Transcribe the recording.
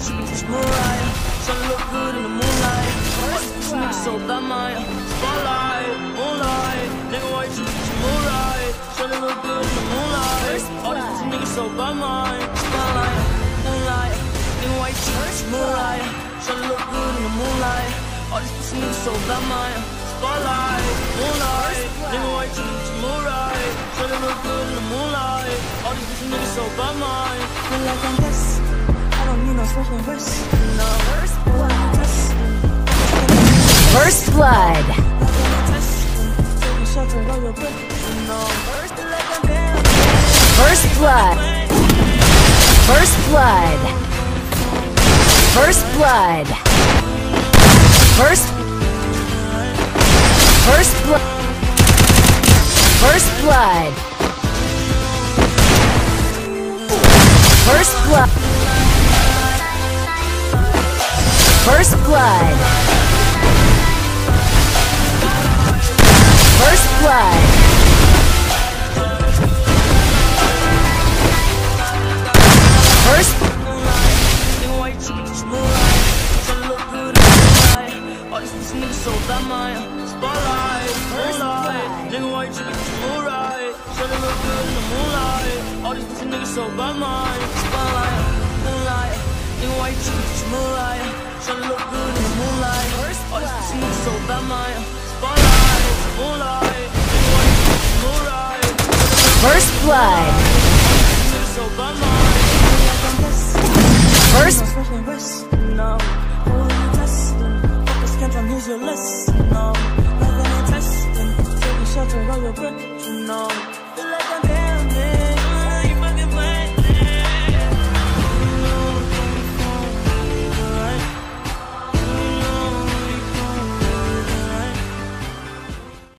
tripping, just Mariah. Tryna look good in the moonlight. So bad, Maya. Spotlight, moonlight. Nigga, why you just Mariah. Tryna look good in the moonlight. All these niggas so bad, Maya. Spotlight, moonlight. Nigga, why you just Mariah. Tryna look good in the moonlight. All these niggas so bad, Maya. Spotlight, moonlight. Nigga, why you just Mariah. Tryna look good in the moonlight. All these niggas so bad, Maya. First blood. First blood. First blood. First blood. First. First blood. First blood. First blood. First blood. Pussy niggas so. Spotlight, moonlight. Nigga, why you tripping, just moonlight. Tryna look good in the moonlight. All these niggas so. Spotlight, moonlight. First blood. First No